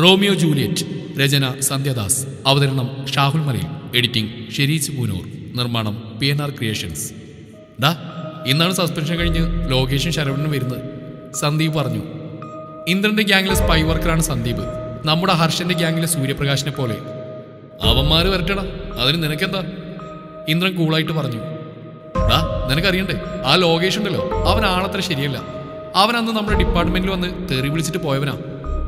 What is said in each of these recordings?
Romeo Juliet രചന സന്ധ്യദാസ്. അവതരണം Shahul Malayil. Editing Shereej Poonoor. നിർമ്മാണം P N R creations. ഡാ ഇന്നാണ് സസ്പെൻഷൻ കഴിഞ്ഞ് ലോകേഷും ശരവണനും വരുന്നത്. സന്ദീപ് പറഞ്ഞു ഇന്ദ്രന്റെ ഗ്യാങ്ങിലെ സ്പൈ വർക്കറാണ് സന്ദീപ്. നമ്മുടെ ഹർഷന്റെ ഗ്യാങ്ങിലെ സൂര്യപ്രകാശിനെ പോലെ. അവന്മാര് വരട്ടടാ അതിന് നിനക്കെന്താ? ഇന്ദ്രൻ കൂളായിട്ട് പറഞ്ഞു ഡാ നിനക്കറിയണ്ടേ ആ ലോകേഷ് ഉണ്ടല്ലോ അവൻ ശരിയല്ല. അവനന്ന് നമ്മുടെ ഡിപ്പാർട്ട്മെന്റിൽ വന്ന് തെറി വിളിച്ചിട്ട് പോയവനാ.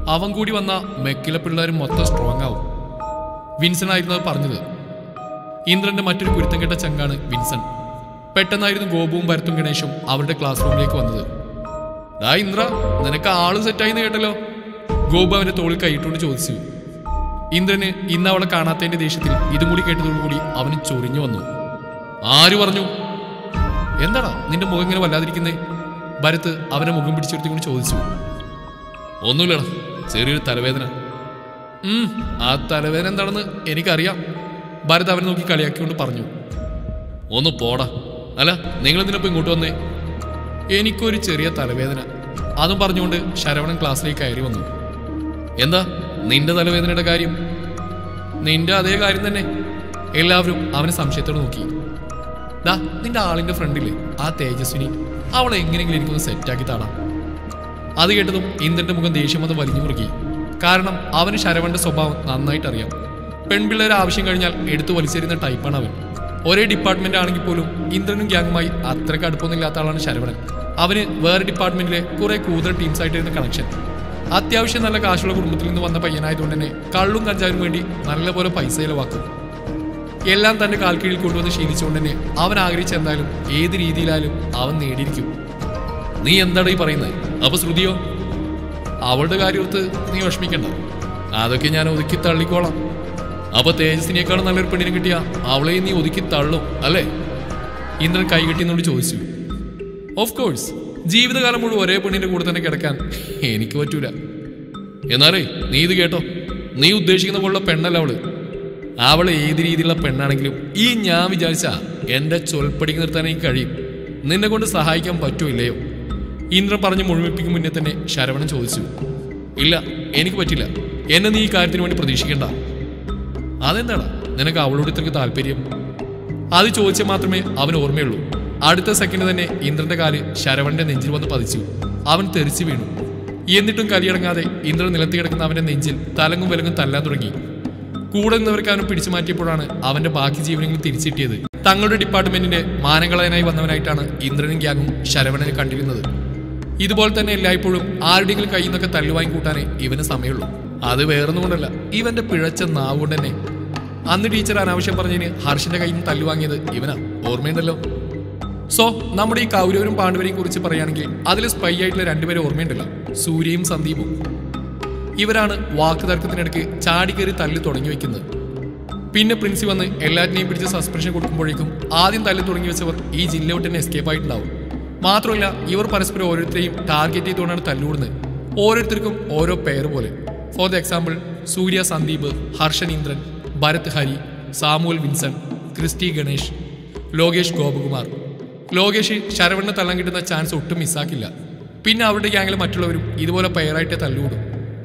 അവൻ കൂടി വന്ന മെക്കിലെ പിള്ളേരും മൊത്തം സ്ട്രോങ് ആവും. വിൻസൺ ആയിരുന്നു അത് പറഞ്ഞത്. ഇന്ദ്രന്റെ മറ്റൊരു കുരുത്തം കെട്ട ചങ്കാണ് വിൻസൺ. പെട്ടെന്നായിരുന്നു ഗോപുവും ഭരത്തും ഗണേഷും അവരുടെ ക്ലാസ് റൂമിലേക്ക് വന്നത്. ഡാ ഇന്ദ്ര നിനക്ക് ആൾ സെറ്റായിന്ന് കേട്ടല്ലോ? ഗോപു അവന്റെ തോളിൽ കൈയിട്ടുകൊണ്ട് ചോദിച്ചു. ഇന്ദ്രന് ഇന്ന് അവളെ കാണാത്തതിന്റെ ദേഷ്യത്തിൽ ഇതും കൂടി കേട്ടതോടുകൂടി അവന് ചൊറിഞ്ഞു വന്നു. ആര് പറഞ്ഞു? എന്താടാ നിന്റെ മുഖം ഇങ്ങനെ വല്ലാതിരിക്കുന്നേ? ഭരത് അവനെ മുഖം പിടിച്ചെടുത്തുകൊണ്ട് ചോദിച്ചു. ഒന്നുമില്ലടാ ചെറിയൊരു തലവേദന. ആ തലവേദന എന്താണെന്ന് എനിക്കറിയാം. ഭരത് അവനെ നോക്കി കളിയാക്കിക്കൊണ്ട് പറഞ്ഞു. ഒന്ന് പോടാ. അല്ല നിങ്ങൾ ഇതിനൊപ്പം ഇങ്ങോട്ട് വന്നേ? എനിക്കൊരു ചെറിയ തലവേദന. അതും പറഞ്ഞുകൊണ്ട് ശരവണൻ ക്ലാസ്സിലേക്ക് കയറി വന്നു. എന്താ? നിന്റെ തലവേദനയുടെ കാര്യം? നിന്റെ അതേ കാര്യം തന്നെ. എല്ലാവരും അവനെ സംശയത്തോട് നോക്കി. ദാ നിന്റെ ആളിന്റെ ഫ്രണ്ടിൽ ആ തേജസ്വിനി. അവളെ എങ്ങനെയെങ്കിലും എനിക്കൊന്ന് സെറ്റാക്കി താടാം. അത് കേട്ടതും ഇന്ദ്രന്റെ മുഖം ദേഷ്യം വന്ന് വലിഞ്ഞു മുറുകി. കാരണം അവന് ശരവന്റെ സ്വഭാവം നന്നായിട്ട് അറിയാം. പെൺപിള്ളേരെ ആവശ്യം കഴിഞ്ഞാൽ എടുത്തു വലിച്ചെറിയുന്ന ടൈപ്പാണ് അവൻ. ഒരേ ഡിപ്പാർട്ട്മെന്റ് ആണെങ്കിൽ പോലും ഇന്ദ്രനും ഗ്യാങ്ങുമായി അത്രയ്ക്ക് അടുപ്പമൊന്നുമില്ലാത്ത ആളാണ് ശരവണൻ. അവന് വേറെ ഡിപ്പാർട്ട്മെന്റിലെ കുറെ കൂടുതൽ ടീംസ് ആയിട്ടിരുന്ന കണക്ഷൻ അത്യാവശ്യം നല്ല കാശുള്ള കുടുംബത്തിൽ നിന്ന് വന്ന പയ്യനായതുകൊണ്ട് തന്നെ കള്ളും കഞ്ചാവിനും വേണ്ടി നല്ലപോലെ പൈസ ചിലവാക്കും. എല്ലാം തന്റെ കാൽ കീഴിൽ കൊണ്ടുവന്ന് ശീലിച്ചുകൊണ്ട് തന്നെ അവൻ ആഗ്രഹിച്ചെന്തായാലും ഏത് രീതിയിലായാലും അവൻ നേടിയിരിക്കും. നീ എന്താണ് ഈ പറയുന്നത് അപ്പൊ ശ്രുതിയോ അവളുടെ കാര്യത്ത് നീ വിഷമിക്കണ്ട. അതൊക്കെ ഞാൻ ഒതുക്കി തള്ളിക്കോളാം. അപ്പൊ തേജസ്സിനേക്കാളും നല്ലൊരു പെണ്ണിനെ കിട്ടിയ അവളെ നീ ഒതുക്കി തള്ളും അല്ലേ? ഇന്ദ്രൻ കൈകെട്ടിന്നോട് ചോദിച്ചു. ഓഫ് കോഴ്സ് ജീവിതകാലം മുഴുവൻ ഒരേ പെണ്ണിന്റെ കൂടെ തന്നെ കിടക്കാൻ എനിക്ക് പറ്റൂല. എന്നാലേ നീ ഇത് കേട്ടോ. നീ ഉദ്ദേശിക്കുന്ന പോലുള്ള പെണ്ണല്ല അവൾ. അവൾ ഏത് രീതിയിലുള്ള പെണ്ണാണെങ്കിലും ഈ ഞാൻ വിചാരിച്ച എന്റെ ചൊൽപ്പടിക്ക് നിർത്താൻ എനിക്ക് കഴിയും. നിന്നെ കൊണ്ട് സഹായിക്കാൻ പറ്റൂ ഇല്ലയോ? ഇന്ദ്രൻ പറഞ്ഞ് മുഴുമിപ്പിക്കും മുന്നേ തന്നെ ശരവണൻ ചോദിച്ചു ഇല്ല എനിക്ക് പറ്റില്ല. എന്നെ നീ ഈ കാര്യത്തിന് വേണ്ടി പ്രതീക്ഷിക്കണ്ട. അതെന്താണ് നിനക്ക് അവളോട് ഇത്രയ്ക്ക് താല്പര്യം? അത് ചോദിച്ചാൽ മാത്രമേ അവൻ ഓർമ്മയുള്ളൂ. അടുത്ത സെക്കൻഡ് തന്നെ ഇന്ദ്രന്റെ കാൽ ശരവണന്റെ നെഞ്ചിൽ വന്ന് പതിച്ചു. അവൻ തെറിച്ചു വീണു. എന്നിട്ടും കലിയടങ്ങാതെ ഇന്ദ്രൻ നിലത്തി കിടക്കുന്ന അവന്റെ നെഞ്ചിൽ തലങ്ങും വിലങ്ങും തല്ലാൻ തുടങ്ങി. കൂടെ നിന്നവർക്ക് അവനെ പിടിച്ചു മാറ്റിയപ്പോഴാണ് അവന്റെ ബാക്കി ജീവനങ്ങൾ തിരിച്ചിട്ടിയത് തങ്ങളുടെ ഡിപ്പാർട്ട്മെന്റിന്റെ മാനങ്ങളയനായി വന്നവനായിട്ടാണ് ഇന്ദ്രനും ഗ്യാങ്ങും ശരവണനെ കണ്ടിരുന്നത്. ഇതുപോലെ തന്നെ എല്ലായ്പ്പോഴും ആരുടെയെങ്കിലും കയ്യിൽ നിന്നൊക്കെ തല്ലുവാങ്ങി കൂട്ടാനേ ഇവന് സമയമുള്ളൂ. അത് വേറൊന്നും കൊണ്ടല്ല. ഇവന്റെ പിഴച്ച നാവ് കൊണ്ട് തന്നെ. അന്ന് ടീച്ചർ അനാവശ്യം പറഞ്ഞതിന് ഹർഷന്റെ കയ്യിൽ നിന്ന് തല്ലുവാങ്ങിയത് ഇവനാ. ഓർമ്മയുണ്ടല്ലോ. സോ നമ്മുടെ ഈ കൗരവരും പാണ്ഡവരെയും കുറിച്ച് പറയുകയാണെങ്കിൽ അതിൽ സ്പൈ ആയിട്ടുള്ള രണ്ടുപേരെ ഓർമ്മയുണ്ടല്ലോ. സൂര്യയും സന്ദീപും. ഇവരാണ് വാക്ക് തർക്കത്തിനിടയ്ക്ക് ചാടിക്കേറി തല്ലി തുടങ്ങി വെക്കുന്നത്. പിന്നെ പ്രിൻസി വന്ന് എല്ലാറ്റിനെയും പിടിച്ച് സസ്പെൻഷൻ കൊടുക്കുമ്പോഴേക്കും ആദ്യം തല്ലി തുടങ്ങി വെച്ചവർ ഈ ജില്ല വിട്ട് തന്നെ എസ്കേപ്പ് ആയിട്ടുണ്ടാവും. മാത്രമല്ല ഇവർ പരസ്പരം ഓരോരുത്തരെയും ടാർഗറ്റ് ചെയ്തുകൊണ്ടാണ് തല്ലൂടുന്നത് ഓരോരുത്തർക്കും ഓരോ പേര് പോലെ. For the example Surya Sandeep Harshan Indran Bharath Hari Samuel Vinson Christy Ganesh Lokesh Gopakumar. Lokesh Saravana തള്ളാൻ കിട്ടുന്ന ചാൻസ് ഒട്ടും മിസ്സാക്കില്ല പിന്നെ അവരുടെ ഗ്യാങ്ങിലെ മറ്റുള്ളവരും ഇതുപോലെ പെയറായിട്ട് തല്ലുകൂടും.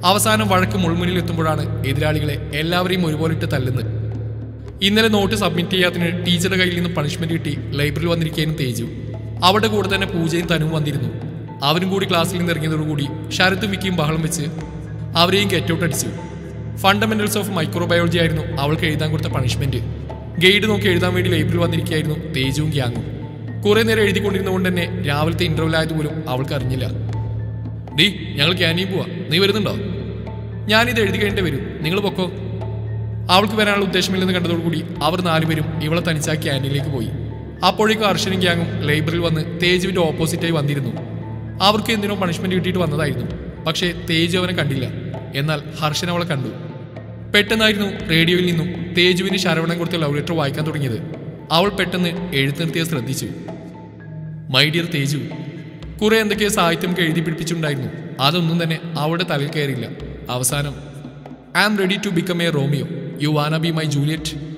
അവസാനം വഴക്ക് മുൾമുന്നിൽ എത്തുമ്പോഴാണ് എതിരാളികളെ എല്ലാവരെയും ഒരുപോലെ ഇട്ട് തല്ലുന്നത്. ഇന്നലെ നോട്ട് സബ്മിറ്റ് ചെയ്യാത്തതിന് ടീച്ചറുടെ കയ്യിൽ നിന്ന് പണിഷ്മെന്റ് കിട്ടി ലൈബ്രറിയിൽ വന്നിരിക്കുകയും തേജു. അവരുടെ കൂടെ തന്നെ പൂജയും തനുവും വന്നിരുന്നു. അവരും കൂടി ക്ലാസ്സിൽ നിന്ന് ഇറങ്ങിയതോടുകൂടി ശരത്തും വിക്കിയും ബഹളം വെച്ച് അവരെയും ഗെറ്റ് ഔട്ട് അടിച്ചു ഫണ്ടമെന്റൽസ് ഓഫ് മൈക്രോബയോളജി ആയിരുന്നു അവൾക്ക് എഴുതാൻ കൊടുത്ത പണിഷ്മെന്റ് ഗൈഡ് നോക്കി എഴുതാൻ വേണ്ടി ലൈബ്രറി വന്നിരിക്കുകയായിരുന്നു തേജുവും ഗ്യാങ്ങും. കുറെ നേരം എഴുതിക്കൊണ്ടിരുന്നതുകൊണ്ട് തന്നെ രാവിലത്തെ ഇന്റർവ്യൂ ആയതുപോലും അവൾക്ക് അറിഞ്ഞില്ല. ഡീ ഞങ്ങൾ ക്യാനീ പോവാ. നീ വരുന്നുണ്ടോ? ഞാനിത് എഴുതി കഴിഞ്ഞിട്ട് വരും. നിങ്ങൾ പൊക്കോ. അവൾക്ക് വരാനുള്ള ഉദ്ദേശമില്ലെന്ന് കണ്ടതോടുകൂടി അവർ നാലുപേരും ഇവളെ തനിച്ചാ ക്യാന്റീനിലേക്ക് പോയി. അപ്പോഴേക്കും അർഷനും ഗ്യാങ്ങും ലൈബ്രറിയിൽ വന്ന് തേജുവിന്റെ ഓപ്പോസിറ്റായി വന്നിരുന്നു. അവർക്ക് എന്തിനോ പണിഷ്മെന്റ് കിട്ടിയിട്ട് വന്നതായിരുന്നു. പക്ഷേ തേജു അവനെ കണ്ടില്ല. എന്നാൽ ഹർഷൻ അവളെ കണ്ടു. പെട്ടെന്നായിരുന്നു റേഡിയോയിൽ നിന്നും തേജുവിന് ശരവണം കൊടുത്ത ലവ് ലെറ്റർ വായിക്കാൻ തുടങ്ങിയത്. അവൾ പെട്ടെന്ന് എഴുത്ത് നിർത്തിയത് ശ്രദ്ധിച്ചു. മൈ ഡിയർ തേജു കുറെ എന്തൊക്കെയോ സാഹിത്യം എഴുതി പിടിപ്പിച്ചിട്ടുണ്ടായിരുന്നു. അതൊന്നും തന്നെ അവളുടെ തലയിൽ കയറിയില്ല. അവസാനം I am ready to become a Romeo you wanna be my Juliet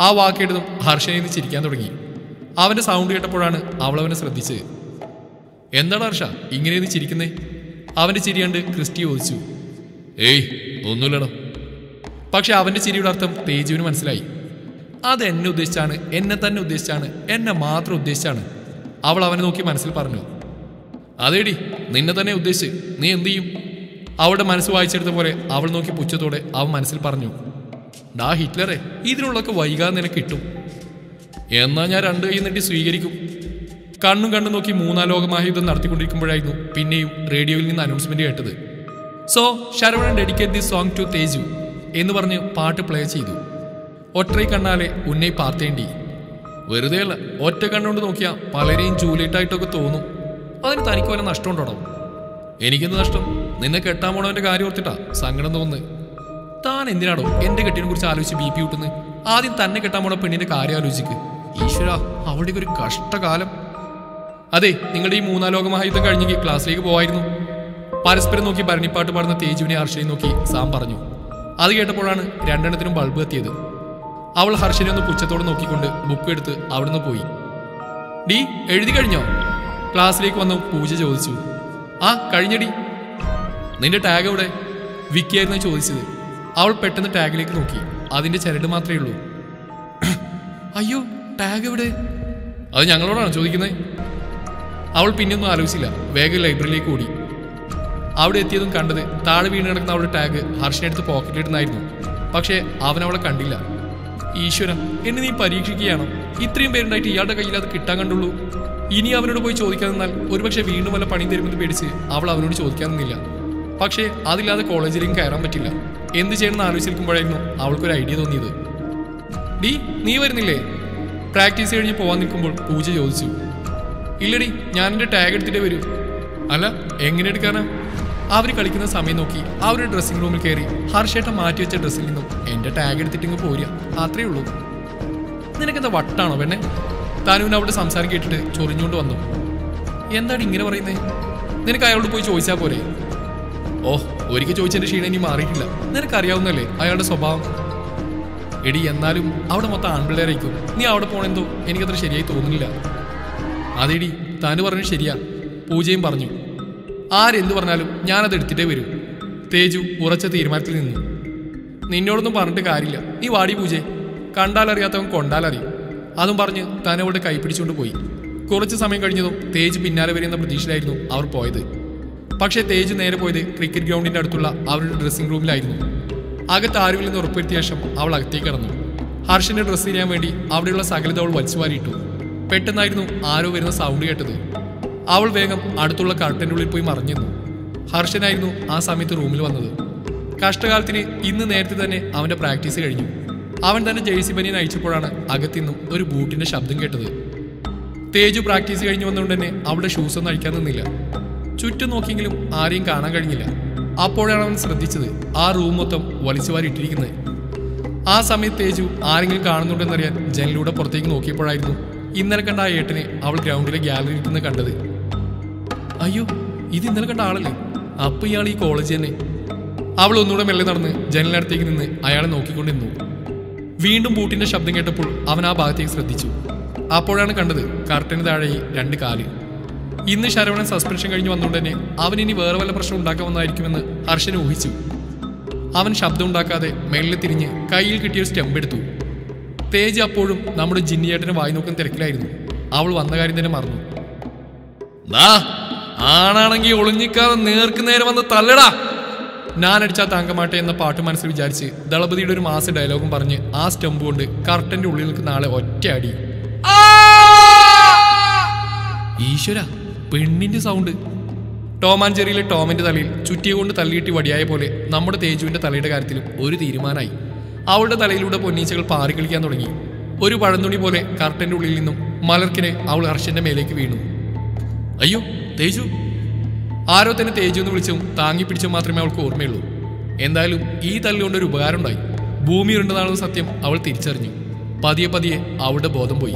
ആ വാക്കേട്ടതും ഹർഷനെ ചിരിക്കാൻ തുടങ്ങി. അവന്റെ സൗണ്ട് കേട്ടപ്പോഴാണ് അവൾ അവനെ ശ്രദ്ധിച്ചത്. എന്താണ് ഹർഷ? ഇങ്ങനെ ചിരിക്കുന്നേ? അവന്റെ ചിരി കണ്ട് ക്രിസ്റ്റി ചോദിച്ചു. ഏയ് ഒന്നുമില്ലടോ. പക്ഷെ അവന്റെ ചിരിയുടെ അർത്ഥം തേജുവിന് മനസ്സിലായി. അത് എന്നെ ഉദ്ദേശിച്ചാണ് എന്നെ തന്നെ ഉദ്ദേശിച്ചാണ് എന്നെ മാത്രം ഉദ്ദേശിച്ചാണ് അവൾ അവനെ നോക്കി മനസ്സിൽ പറഞ്ഞു. അതേടി നിന്നെ തന്നെ ഉദ്ദേശിച്ച് നീ എന്ത് ചെയ്യും? അവളുടെ മനസ്സ് വായിച്ചെടുത്ത പോലെ അവൾ നോക്കി പുച്ഛത്തോടെ അവൻ മനസ്സിൽ പറഞ്ഞു. ഡാ ഹിറ്റ്ലറെ ഇതിനുള്ളൊക്കെ വൈകാതെ നിനക്ക് കിട്ടും. എന്നാ ഞാൻ രണ്ട് കൈ നീട്ടി സ്വീകരിക്കും. കണ്ണും കണ്ണും നോക്കി മൂന്നാം ലോകമഹായുദ്ധം നടത്തിക്കൊണ്ടിരിക്കുമ്പോഴായിരുന്നു പിന്നെയും റേഡിയോയിൽ നിന്ന് അനൗൺസ്മെന്റ് കേട്ടത്. So Saravanan dedicate the song to Teju എന്ന് പറഞ്ഞ് പാട്ട് പ്ലേ ചെയ്തു. ഒറ്റൈ കണ്ണാലെ ഉന്നൈ പാർത്തേണ്ടി. വെറുതെ അല്ല ഒറ്റ കണ്ണുകൊണ്ട് നോക്കിയാൽ പലരെയും ജൂലിയറ്റായിട്ടൊക്കെ തോന്നും. അതിന് തനിക്ക് വല്ല നഷ്ടമുണ്ടോ എനിക്കെന്ത് നഷ്ടം? നിന്നെ കെട്ടാൻ പോണവന്റെ കാര്യം ഓർത്തിട്ടാ സങ്കടം തോന്നുന്നു. താൻ എന്തിനാണോ എന്റെ കെട്ടിനെ കുറിച്ച് ആലോചിച്ച് ബി പി കൂട്ടുന്നത് ആദ്യം തന്നെ കെട്ടാൻ പോണ പെണ്ണിന്റെ കാര്യം ആലോചിക്ക്. ഈശ്വര അവളുടെ ഒരു കഷ്ടകാലം. അതെ നിങ്ങളുടെ ഈ മൂന്നാം ലോക മഹായുദ്ധം കഴിഞ്ഞെങ്കിൽ ക്ലാസ്സിലേക്ക് പോവായിരുന്നു. പരസ്പരം നോക്കി ഭരണിപ്പാട്ട് പാടുന്ന തേജുവിനെ ഹർഷനെ നോക്കി സാം പറഞ്ഞു. അത് കേട്ടപ്പോഴാണ് രണ്ടെണ്ണത്തിനും ബൾബ് എത്തിയത് അവൾ ഹർഷനെ ഒന്ന് പുച്ഛത്തോടെ നോക്കിക്കൊണ്ട് ബുക്ക് എടുത്ത് അവിടുന്ന് പോയി. ഡി എഴുതി കഴിഞ്ഞോ? ക്ലാസ്സിലേക്ക് വന്ന് പൂജ ചോദിച്ചു. ആ കഴിഞ്ഞടി. നിന്റെ ടാഗ് എവിടെ? വിക്കിയായിരുന്നു ചോദിച്ചത്. അവൾ പെട്ടെന്ന് ടാഗിലേക്ക് നോക്കി. അതിന്റെ ചരട് മാത്രമേ ഉള്ളൂ. അയ്യോ ടാഗ് എവിടെ? അത് ഞങ്ങളോടാണ് ചോദിക്കുന്നത് അവൾ പിന്നെയൊന്നും ആലോചിച്ചില്ല. വേഗം ലൈബ്രറിയിലേക്ക് ഓടി. അവിടെ എത്തിയതും കണ്ടത് താഴെ വീണ് കിടക്കുന്ന അവളുടെ ടാഗ് ഹർഷനെടുത്ത് പോക്കറ്റിലിടുന്നായിരുന്നു പക്ഷേ അവൻ അവളെ കണ്ടില്ല. ഈശ്വരൻ എന്നെ നീ പരീക്ഷിക്കുകയാണോ? ഇത്രയും പേരുണ്ടായിട്ട് ഇയാളുടെ കയ്യിൽ അത് കിട്ടാൻ കണ്ടുള്ളൂ. ഇനി അവനോട് പോയി ചോദിക്കാൻ നിന്നാൽ ഒരുപക്ഷെ വീണ്ടും വല്ല പണി തരുമെന്ന് പേടിച്ച് അവൾ അവനോട് ചോദിക്കാൻ നിന്നില്ല. പക്ഷേ അതില്ലാതെ കോളേജിലേക്ക് കയറാൻ പറ്റില്ല. എന്ത് ചെയ്യണമെന്ന് ആലോചിച്ചിരിക്കുമ്പോഴായിരുന്നു അവൾക്കൊരു ഐഡിയ തോന്നിയത്. ഡി നീ വരുന്നില്ലേ? പ്രാക്ടീസ് കഴിഞ്ഞ് പോവാൻ നിൽക്കുമ്പോൾ പൂജ ചോദിച്ചു ഇല്ലടി ഞാൻ എന്റെ ടാഗ് എടുത്തിട്ടേ വരൂ. അല്ല എങ്ങനെ എടുക്കാനാ? അവർ കളിക്കുന്ന സമയം നോക്കി ആ ഒരു ഡ്രസ്സിംഗ് റൂമിൽ കയറി ഹർഷേട്ടൻ മാറ്റി വെച്ച ഡ്രസ്സിൽ നിന്നും എന്റെ ടാഗ് എടുത്തിട്ടിങ്ങ് പോരുക. അത്രേ ഉള്ളൂ. നിനക്കെന്താ വട്ടാണോ പെണ്ണെ? താനുവിന് അവിടെ സംസാരം കേട്ടിട്ട് ചൊറിഞ്ഞുകൊണ്ട് വന്നു. എന്താണ് ഇങ്ങനെ പറയുന്നേ? നിനക്ക് അയാളോട് പോയി ചോദിച്ചാൽ പോരെ. ഓഹ് ഒരിക്കൽ ചോദിച്ചതിന്റെ ക്ഷീണം ഇനി മാറിയിട്ടില്ല. നിനക്കറിയാവുന്നല്ലേ അയാളുടെ സ്വഭാവം? എടി എന്നാലും അവിടെ മൊത്തം ആൺപിള്ളേരായിരിക്കും. നീ അവിടെ പോണെന്തോ എനിക്കത്ര ശരിയായി തോന്നുന്നില്ല. അതെടി താന് പറഞ്ഞു ശരിയാ. പൂജയും പറഞ്ഞു. ആരെന്ത് പറഞ്ഞാലും ഞാനത് എടുത്തിട്ടേ വരൂ. തേജു ഉറച്ച തീരുമാനത്തിൽ നിന്നു. നിന്നോടൊന്നും പറഞ്ഞിട്ട് കാര്യമില്ല. നീ വാടി പൂജയെ കണ്ടാലറിയാത്തവൻ കൊണ്ടാലറിയും അതും പറഞ്ഞ് താൻ അവളുടെ കൈ പിടിച്ചുകൊണ്ട് പോയി. കുറച്ച് സമയം കഴിഞ്ഞതും തേജ് പിന്നാലെ വരുന്ന പ്രതീക്ഷയിലായിരുന്നു അവർ പോയത്. പക്ഷേ തേജ് നേരെ പോയത് ക്രിക്കറ്റ് ഗ്രൗണ്ടിന്റെ അടുത്തുള്ള അവരുടെ ഡ്രസ്സിംഗ് റൂമിലായിരുന്നു. അകത്ത് ആരുമില്ലെന്ന് ഉറപ്പുവരുത്തിയ ശേഷം അവൾ അകത്തേക്ക് കടന്നു. ഹർഷിന്റെ ഡ്രസ്സ് ചെയ്യാൻ വേണ്ടി അവിടെയുള്ള സകലത അവൾ വലിച്ചു വാരിയിട്ടു. പെട്ടെന്നായിരുന്നു ആരോ വരുന്ന സൗണ്ട് കേട്ടത്. അവൾ വേഗം അടുത്തുള്ള കർട്ടന്റെ ഉള്ളിൽ പോയി മറിഞ്ഞിരുന്നു ഹർഷനായിരുന്നു ആ സമയത്ത് റൂമിൽ വന്നത്. കഷ്ടകാലത്തിന് ഇന്ന് നേരത്തെ തന്നെ അവന്റെ പ്രാക്ടീസ് കഴിഞ്ഞു. അവൻ തന്നെ ജേഴ്സി ബനിയൻ അയച്ചപ്പോഴാണ് അകത്തിന്നും ഒരു ബൂട്ടിന്റെ ശബ്ദം കേട്ടത്. തേജു പ്രാക്ടീസ് കഴിഞ്ഞു വന്നുകൊണ്ട് തന്നെ അവളുടെ ഷൂസ് ഒന്നും അഴിക്കാൻ നിന്നില്ല. ചുറ്റും നോക്കിയെങ്കിലും ആരെയും കാണാൻ കഴിഞ്ഞില്ല. അപ്പോഴാണ് അവൻ ശ്രദ്ധിച്ചത്. ആ റൂം മൊത്തം വലിച്ചു വാരി ഇട്ടിരിക്കുന്നത് ആ സമയത്ത് തേജു ആരെങ്കിലും കാണുന്നുണ്ടെന്നറിയാൻ ജനലിലൂടെ പുറത്തേക്ക് നോക്കിയപ്പോഴായിരുന്നു ഇന്നലെ കണ്ട ആ ഏട്ടനെ അവൾ ഗ്രൗണ്ടിലെ ഗ്യാലറിയിൽ നിന്ന് കണ്ടത്. അയ്യോ ഇത് ഇന്നലെ കണ്ട ആളല്ലേ? അപ്പൊ ഇയാൾ ഈ കോളേജ് തന്നെ. അവൾ ഒന്നുകൂടെ മെല്ലെ നടന്ന് ജനലിനടുത്തേക്ക് നിന്ന് അയാളെ നോക്കിക്കൊണ്ടിരുന്നു. വീണ്ടും ബൂട്ടിന്റെ ശബ്ദം കേട്ടപ്പോൾ അവൻ ആ ഭാഗത്തേക്ക് ശ്രദ്ധിച്ചു. അപ്പോഴാണ് കണ്ടത് കർട്ടന് താഴെ രണ്ട് കാൽ. ഇന്ന് ശരവണൻ സസ്പെൻഷൻ കഴിഞ്ഞ് വന്നുകൊണ്ട് തന്നെ അവൻ ഇനി വേറെ വല്ല പ്രശ്നം ഉണ്ടാക്കാമെന്നായിരിക്കുമെന്ന് ഹർഷൻ ഊഹിച്ചു. അവൻ ശബ്ദം ഉണ്ടാക്കാതെ മേളിൽ തിരിഞ്ഞ് കയ്യിൽ കിട്ടിയ സ്റ്റെമ്പ് എടുത്തു. തേജ് അപ്പോഴും നമ്മുടെ ജിന്നിയേട്ടനെ വായി നോക്കുന്ന തിരക്കിലായിരുന്നു. അവൾ വന്ന കാര്യം തന്നെ മറന്നു. ആണാണെങ്കിൽ ആണാണെങ്കി ഒളിഞ്ഞിക്കാതെ നേർക്ക് നേരെ വന്ന് തല്ലടാ! ഞാൻ അടിച്ചാ താങ്കമാട്ടെ എന്ന പാട്ട് മനസ്സിൽ വിചാരിച്ച് ദളപതിയുടെ ഒരു മാസ ഡയലോഗും പറഞ്ഞ് ആ സ്റ്റെമ്പ് കൊണ്ട് കർട്ടന്റെ ഉള്ളിൽ നിൽക്കുന്ന ആളെ ഒറ്റ അടി ഈശ്വര പെണ്ണിന്റെ സൗണ്ട് ടോം ആൻഡ് ജെറിയിലെ ടോമിന്റെ തലയിൽ ചുറ്റിയ കൊണ്ട് തള്ളിയിട്ട് വടിയായ പോലെ നമ്മുടെ തേജുവിന്റെ തലയുടെ കാര്യത്തിലും ഒരു തീരുമാനമായി. അവളുടെ തലയിലൂടെ പൊന്നീച്ചകൾ പാറിക്കളിക്കാൻ തുടങ്ങി. ഒരു പഴന്തുണി പോലെ കർട്ടന്റെ ഉള്ളിൽ നിന്നും മലർക്കിനെ അവൾ ഹർഷന്റെ മേലേക്ക് വീണു. അയ്യോ തേജു. ആരോ തന്നെ തേജു എന്ന് വിളിച്ചും താങ്ങി പിടിച്ചും മാത്രമേ അവൾക്ക് ഓർമ്മയുള്ളൂ. എന്തായാലും ഈ തല്ലുകൊണ്ട് ഒരു ഉപകാരം ഉണ്ടായി ഭൂമി ഉരുണ്ടതാണെന്ന സത്യം അവൾ തിരിച്ചറിഞ്ഞു. പതിയെ പതിയെ അവളുടെ ബോധം പോയി.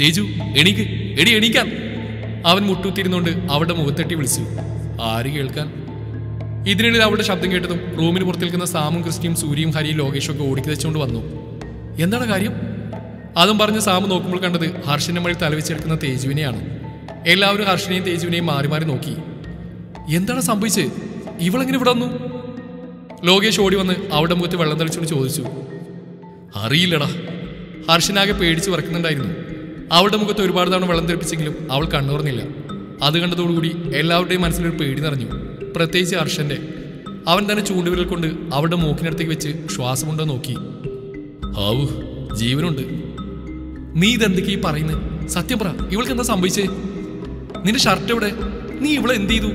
തേജു എണീക്ക്. എടി എണീക്കാൻ അവൻ മുട്ടുത്തിരുന്നുകൊണ്ട് അവളുടെ മുഖത്തട്ടി വിളിച്ചു. ആര് കേൾക്കാൻ? ഇതിനിടയിൽ അവളുടെ ശബ്ദം കേട്ടതും റൂമിന് പുറത്ത് നിൽക്കുന്ന സാമും ക്രിസ്റ്റിയും സൂര്യയും ഹരിയും ലോകേഷും ഒക്കെ ഓടിക്കി വെച്ചുകൊണ്ട് വന്നു. എന്താണ് കാര്യം? അതും പറഞ്ഞ് സാമു നോക്കുമ്പോൾ കണ്ടത് ഹർഷന്റെ മഴ തലവെച്ചെടുക്കുന്ന തേജുവിനെയാണ്. എല്ലാവരും ഹർഷനെയും തേജുവിനെയും മാറി മാറി നോക്കി. എന്താണ് സംഭവിച്ചത് ഇവളെങ്ങനെ ഇവിടെ വന്നു? ലോകേഷ് ഓടി വന്ന് അവിടെ മുഖത്ത് വെള്ളം തളിച്ചുകൊണ്ട് ചോദിച്ചു. അറിയില്ലടാ. ഹർഷനാകെ പേടിച്ച് വിറക്കുന്നുണ്ടായിരുന്നു. അവളുടെ മുഖത്ത് ഒരുപാട് തവണ വെള്ളം തെറിപ്പിച്ചെങ്കിലും അവൾ കണ്ണുറന്നില്ല അത് കണ്ടതോടുകൂടി എല്ലാവരുടെയും മനസ്സിലൊരു പേടി നിറഞ്ഞു. പ്രത്യേകിച്ച് ഹർഷന്റെ. അവൻ തന്നെ ചൂണ്ടുവിരൽ കൊണ്ട് അവളുടെ മൂക്കിനടുത്തേക്ക് വെച്ച് ശ്വാസമുണ്ടോ നോക്കി. ഹാവു ജീവനുണ്ട്. നീ ഇതെന്തൊക്കെ ഈ പറയുന്നത് സത്യം പറ ഇവൾക്ക് എന്താ സംഭവിച്ചേ? നിന്റെ ഷർട്ട് എവിടെ? നീ ഇവളെ എന്ത് ചെയ്തു?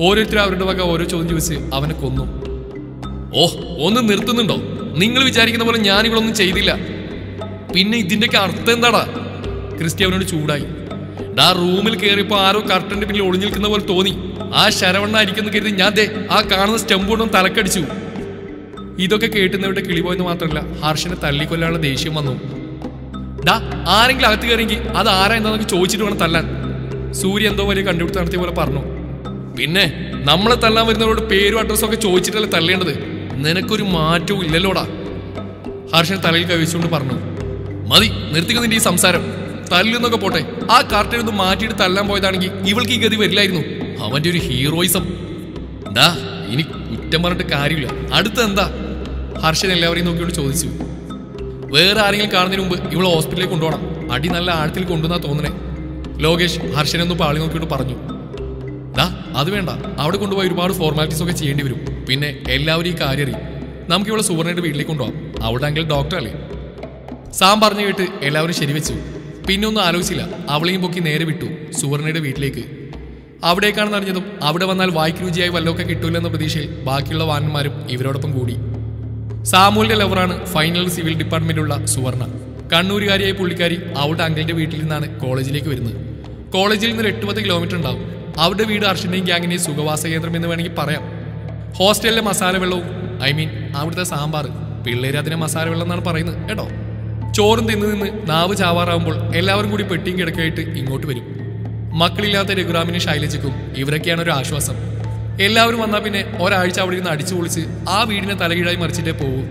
ഓരോരുത്തരും അവരുടെ വക ഓരോ ചോദ്യം ചോദിച്ച് അവനെ കൊന്നു. ഓഹ് ഒന്ന് നിർത്തുന്നുണ്ടോ? നിങ്ങൾ വിചാരിക്കുന്ന പോലെ ഞാൻ ഇവളൊന്നും ചെയ്തില്ല. പിന്നെ ഇതിന്റെയൊക്കെ അർത്ഥം എന്താടാ? ക്രിസ്റ്റി അവനോട് ചൂടായി. ഡാ റൂമിൽ കയറിയപ്പോ ആരോ കർട്ടന്റെ പിന്നിൽ ഒളിഞ്ഞു നിൽക്കുന്ന പോലെ തോന്നി. ആ ശരവണ്ണ അരിക്കുന്ന കരുതി ഞാൻ ദേ ആ കാണുന്ന സ്റ്റെമ്പ് കൊണ്ടും തലക്കടിച്ചു. ഇതൊക്കെ കേട്ടുന്നവരുടെ കിളിപോയെന്ന് മാത്രമല്ല ഹർഷനെ തള്ളിക്കൊല്ലാനുള്ള ദേഷ്യം വന്നു. ഡാ ആരെങ്കിലും അകത്ത് കയറിയെങ്കിൽ അത് ആരാ നമുക്ക് ചോദിച്ചിട്ട് വേണം തല്ലാൻ. സൂര്യ എന്തോ വലിയ കണ്ടുപിടുത്തം നടത്തിയ പോലെ പറഞ്ഞു. പിന്നെ നമ്മളെ തല്ലാൻ വരുന്നവരോട് പേരും അഡ്രസ്സും ഒക്കെ ചോദിച്ചിട്ടല്ലേ തല്ലേണ്ടത്? നിനക്കൊരു മാറ്റവും ഇല്ലല്ലോടാ. ഹർഷൻ തലയിൽ കവിച്ചുകൊണ്ട് പറഞ്ഞു. മതി നിർത്തിക്കോ നിന്റെ ഈ സംസാരം. തല്ലുന്നൊക്കെ പോട്ടെ. ആ കാർട്ടൺ ഒന്ന് മാറ്റിയിട്ട് തല്ലാൻ പോയതാണെങ്കിൽ ഇവൾക്ക് ഈ ഗതി വരില്ലായിരുന്നു. അവന്റെ ഒരു ഹീറോയിസം എന്താ ഇനി കുറ്റം പറഞ്ഞിട്ട് കാര്യമില്ല. അടുത്ത എന്താ? ഹർഷൻ എല്ലാവരെയും നോക്കിയോട് ചോദിച്ചു. വേറെ ആരെങ്കിലും കാണുന്നതിന് മുമ്പ് ഇവളെ ഹോസ്പിറ്റലിൽ കൊണ്ടുപോകണം. അടി നല്ല ആഴത്തിൽ കൊണ്ടുവന്നാ തോന്നണേ. ലോകേഷ് ഹർഷനെ ഒന്ന് പാളി നോക്കിയിട്ട് പറഞ്ഞു. ദാ അത് വേണ്ട. അവിടെ കൊണ്ടുപോയി ഒരുപാട് ഫോർമാലിറ്റീസ് ഒക്കെ ചെയ്യേണ്ടി വരും. പിന്നെ എല്ലാവരും ഈ കാര്യം അറിയും. നമുക്ക് ഇവിടെ സുവർണയുടെ വീട്ടിലേക്ക് കൊണ്ടുപോകാം. അവിടെ ആണെങ്കിൽ ഡോക്ടർ അല്ലേ? സാം പറഞ്ഞു കേട്ട് എല്ലാവരും ശരിവെച്ചു. പിന്നെ ഒന്നും ആലോചിച്ചില്ല. അവളെയും പൊക്കി നേരെ വിട്ടു സുവർണയുടെ വീട്ടിലേക്ക്. അവിടേക്കാണെന്ന് അറിഞ്ഞതും അവിടെ വന്നാൽ വായ്ക്ക് രുചിയായി വല്ലതൊക്കെ കിട്ടൂലെന്ന പ്രതീക്ഷയിൽ ബാക്കിയുള്ള വാനന്മാരും ഇവരോടൊപ്പം കൂടി. സാമൂലിന്റെ ലവറാണ് ഫൈനൽ സിവിൽ ഡിപ്പാർട്ട്മെന്റിലുള്ള സുവർണ. കണ്ണൂരുകാരിയായ പുള്ളിക്കാരി അവളുടെ അങ്കിളിന്റെ വീട്ടിൽ നിന്നാണ് കോളേജിലേക്ക് വരുന്നത്. കോളേജിൽ നിന്ന് എട്ടുപത് കിലോമീറ്റർ ഉണ്ടാവും. അവരുടെ വീട് അർഷന്റെയും ഗ്യാങ്ങിന്റെയും സുഖവാസ കേന്ദ്രം എന്ന് വേണമെങ്കിൽ പറയാം. ഹോസ്റ്റലിലെ മസാല വെള്ളവും ഐ മീൻ അവിടുത്തെ സാമ്പാർ പിള്ളേര് അതിനെ മസാല വെള്ളം എന്നാണ് പറയുന്നത് കേട്ടോ? ചോറും തിന്നു നിന്ന് നാവ് ചാവാറാവുമ്പോൾ എല്ലാവരും കൂടി പെട്ടിയും കിടക്കായിട്ട് ഇങ്ങോട്ട് വരും. മക്കളില്ലാത്ത രഘുറാമിനും ശൈലജയ്ക്കും ഇവരൊക്കെയാണ് ഒരു ആശ്വാസം. എല്ലാവരും വന്നാൽ പിന്നെ ഒരാഴ്ച അവിടെ ഇരുന്ന് അടിച്ചു പൊളിച്ച് ആ വീടിനെ തലകീഴായി മറിച്ചിട്ടേ പോകൂ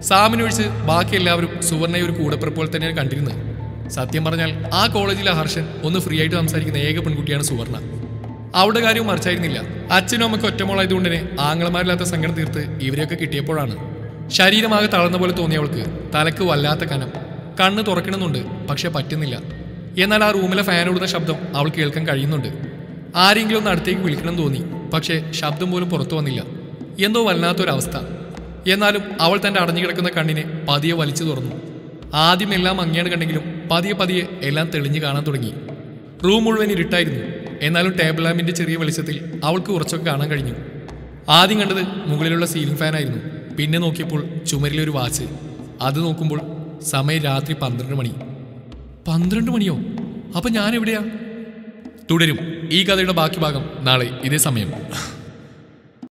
സാമിനൊഴിച്ച് ബാക്കി എല്ലാവരും സുവർണയെ ഒരു കൂടപ്പിറപ്പ് പോലെ തന്നെയാണ് കണ്ടിരുന്നത്. സത്യം പറഞ്ഞാൽ ആ കോളേജിലെ ഹർഷൻ ഒന്ന് ഫ്രീ ആയിട്ട് സംസാരിക്കുന്ന ഏക പെൺകുട്ടിയാണ് സുവർണ. അവളുടെ കാര്യവും മറിച്ചായിരുന്നില്ല. അച്ഛനും അമ്മയ്ക്ക് ഒറ്റമോളായതുകൊണ്ട് തന്നെ ആങ്ങളമാരില്ലാത്ത സങ്കടം തീർത്ത് ഇവരെയൊക്കെ കിട്ടിയപ്പോഴാണ്. ശരീരമാകെ തളർന്ന പോലെ തോന്നിയ അവൾക്ക്. തലക്ക് വല്ലാത്ത കനം. കണ്ണ് തുറക്കണമെന്നുണ്ട് പക്ഷെ പറ്റുന്നില്ല. എന്നാൽ ആ റൂമിലെ ഫാൻ ഓടുന്ന ശബ്ദം അവൾ കേൾക്കാൻ കഴിയുന്നുണ്ട്. ആരെങ്കിലും ഒന്ന് അടുത്തേക്ക് വിളിക്കണം തോന്നി പക്ഷേ ശബ്ദം പോലും പുറത്തു വന്നില്ല. എന്തോ വല്ലാത്തൊരവസ്ഥ. എന്നാലും അവൾ തന്റെ അടഞ്ഞു കിടക്കുന്ന കണ്ണിനെ പതിയെ വലിച്ചു തുറന്നു. ആദ്യം എല്ലാം മങ്ങിയാണ് കണ്ടെങ്കിലും പതിയെ പതിയെ എല്ലാം തെളിഞ്ഞു കാണാൻ തുടങ്ങി. റൂം മുഴുവൻ ഇരുട്ടായിരുന്നു. എന്നാലും ടേബിൾ ലാമ്പിന്റെ ചെറിയ വെളിച്ചത്തിൽ അവൾക്ക് കുറച്ചൊക്കെ കാണാൻ കഴിഞ്ഞു. ആദ്യം കണ്ടത് മുകളിലുള്ള സീലിംഗ് ഫാനായിരുന്നു പിന്നെ നോക്കിയപ്പോൾ ചുമരിലൊരു വാച്ച്. അത് നോക്കുമ്പോൾ സമയം രാത്രി പന്ത്രണ്ട് മണി. പന്ത്രണ്ട് മണിയോ? അപ്പൊ ഞാൻ എവിടെയാ തുടരും. ഈ കഥയുടെ ബാക്കി ഭാഗം നാളെ ഇതേ സമയം.